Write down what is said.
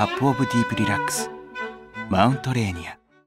カップオブディープリラックスマウントレーニア